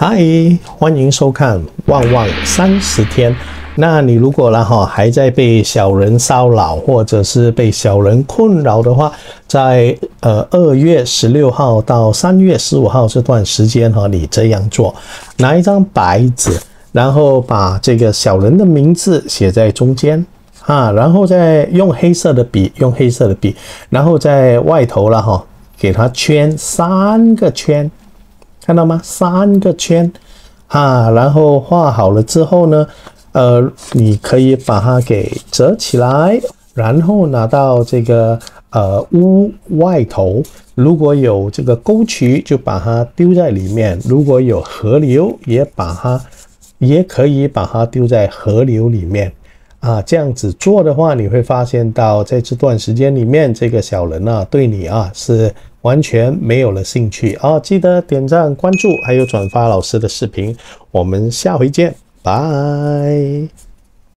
嗨，欢迎收看《旺旺三十天》。那你如果了哈还在被小人骚扰，或者是被小人困扰的话，在呃二月十六号到三月十五号这段时间哈，你这样做：拿一张白纸，然后把这个小人的名字写在中间啊，然后再用黑色的笔，用黑色的笔，然后在外头了哈，给它圈三个圈。看到吗？三个圈啊，然后画好了之后呢，呃，你可以把它给折起来，然后拿到这个呃屋外头，如果有这个沟渠，就把它丢在里面；如果有河流，也把它也可以把它丢在河流里面啊。这样子做的话，你会发现到在这段时间里面，这个小人啊，对你啊是。完全没有了兴趣啊！记得点赞、关注，还有转发老师的视频。我们下回见，拜。